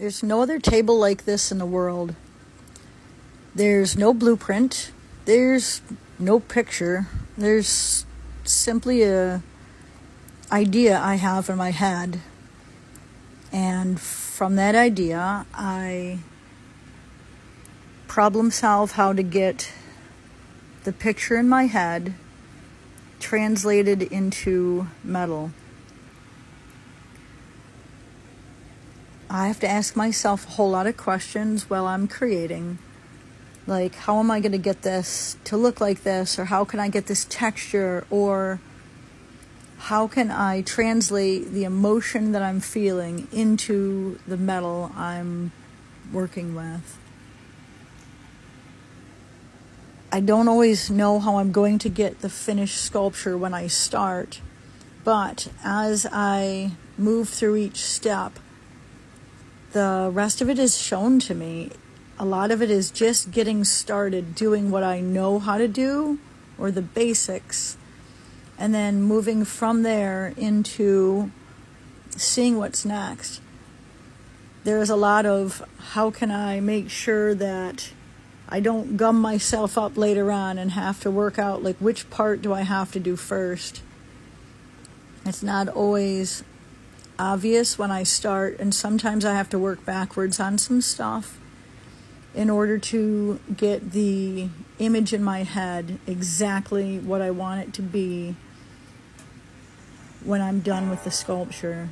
There's no other table like this in the world. There's no blueprint. There's no picture. There's simply a idea I have in my head. And from that idea, I problem solve how to get the picture in my head translated into metal. I have to ask myself a whole lot of questions while I'm creating. Like, how am I going to get this to look like this? Or how can I get this texture? Or how can I translate the emotion that I'm feeling into the metal I'm working with? I don't always know how I'm going to get the finished sculpture when I start, but as I move through each step, the rest of it is shown to me. A lot of it is just getting started doing what I know how to do or the basics, and then moving from there into seeing what's next. There's a lot of how can I make sure that I don't gum myself up later on and have to work out like which part do I have to do first. It's not always obvious when I start, and sometimes I have to work backwards on some stuff in order to get the image in my head exactly what I want it to be when I'm done with the sculpture.